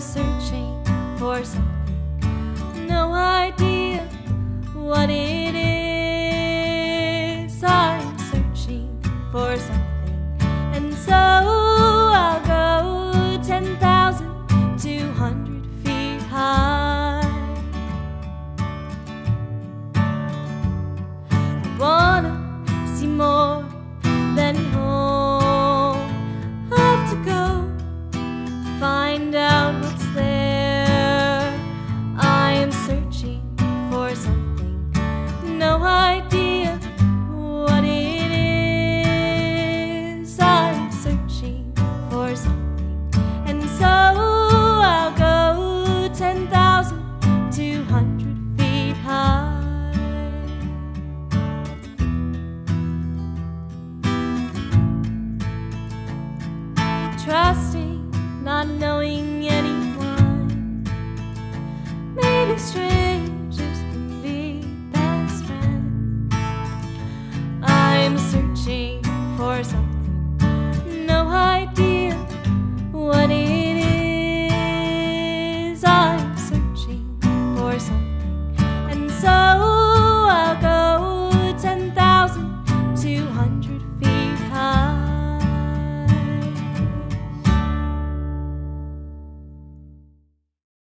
Searching for something, no idea what it is. I'm searching for something, and so I'll go 10,200 feet trusting, not knowing anyone. Maybe strangers be best friends. I'm searching for something, no idea what it is. I'm searching for something, and so I'll go 10,200.